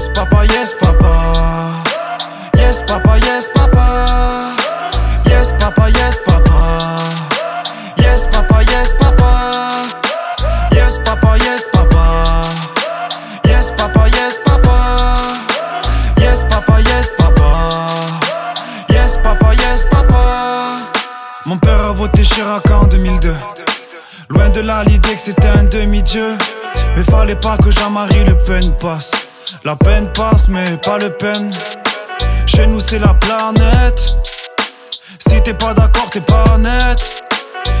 Yes papa, yes papa. Yes papa, yes papa. Yes papa, yes papa. Yes papa, yes papa. Yes papa, yes papa. Yes papa, yes papa. Yes papa, yes papa. Yes papa, yes papa. Mon père a voté Chirac en 2002. Loin de là l'idée que c'était un demi-dieu. Mais fallait pas que Jean-Marie Le Pen passe. La peine passe, mais pas le peine. Chez nous, c'est la planète. Si t'es pas d'accord, t'es pas net.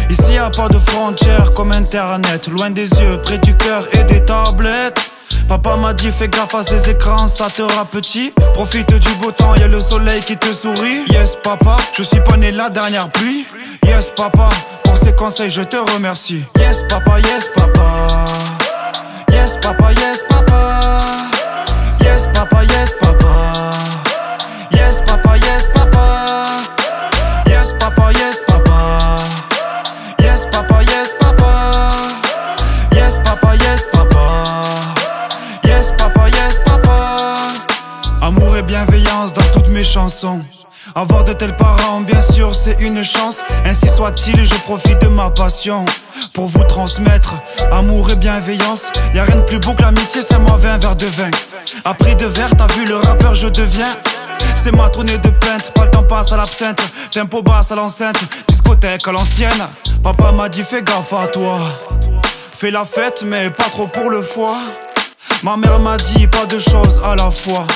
Ici, y a pas de frontières comme internet. Loin des yeux, près du cœur et des tablettes. Papa m'a dit fais gaffe à ces écrans, ça te rend petit Profite du beau temps, y le soleil qui te sourit Yes papa, je suis pas né la dernière pluie Yes papa, pour ces conseils je te remercie Yes papa, yes papa Yes papa, yes papa Amour et bienveillance dans toutes mes chansons avoir de tels parents, bien sûr, c'est une chance. Ainsi soit-il, je profite de ma passion pour vous transmettre amour et bienveillance. Y a rien de plus beau que l'amitié, c'est moi 20 verres de vin. Après de verre, t'as vu le rappeur, je deviens. C'est ma tournée de plainte, pas le temps passe à l'absinthe. Tempo basse à l'enceinte, discothèque à l'ancienne. Papa m'a dit fais gaffe à toi. Fais la fête, mais pas trop pour le foie. Ma mère m'a dit pas de choses à la fois.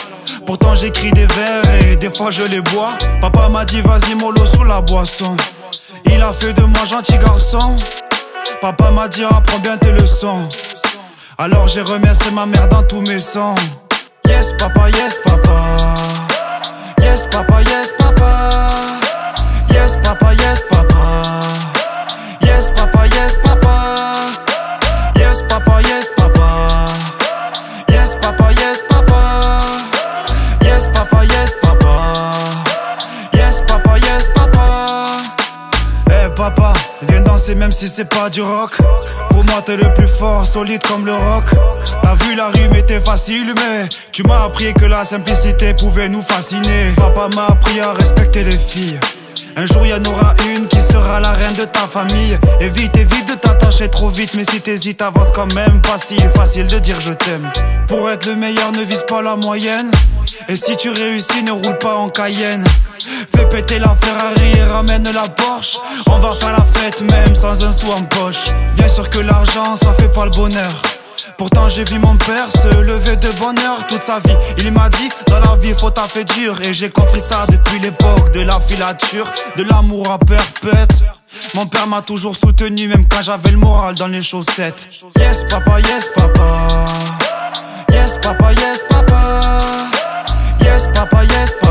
Pourtant j'écris des vers et des fois je les bois. Papa m'a dit vas-y mollo sous la boisson. Il a fait de moi gentil garçon. Papa m'a dit apprends bien tes leçons. Alors j'ai remercié ma mère dans tous mes sons. Yes papa, yes papa. Yes papa, yes papa. Yes papa, yes papa. Yes papa, yes papa. Papa, yes papa. Yes papa, yes papa. Yes papa, yes papa. Eh papa, viens danser même si c'est pas du rock. Pour moi t'es le plus fort, solide comme le rock. T'as vu la rime était facile mais tu m'as appris que la simplicité pouvait nous fasciner. Papa m'a appris à respecter les filles. Un jour y en aura une qui ta famille. Évite, évite de t'attacher trop vite Mais si t'hésites avance quand même Pas si facile de dire je t'aime. Pour être le meilleur ne vise pas la moyenne. Et si tu réussis ne roule pas en Cayenne. Fais péter la Ferrari et ramène la Porsche. On va faire la fête même sans un sou en poche. Bien sûr que l'argent ça fait pas le bonheur. Pourtant j'ai vu mon père se lever de bonne heure toute sa vie. Il m'a dit dans la vie faut taffer dur. Et j'ai compris ça depuis l'époque de la filature De l'amour à perpète Mon père m'a toujours soutenu même quand j'avais le moral dans les chaussettes. Yes papa, yes papa. Yes papa, yes papa. Yes papa, yes papa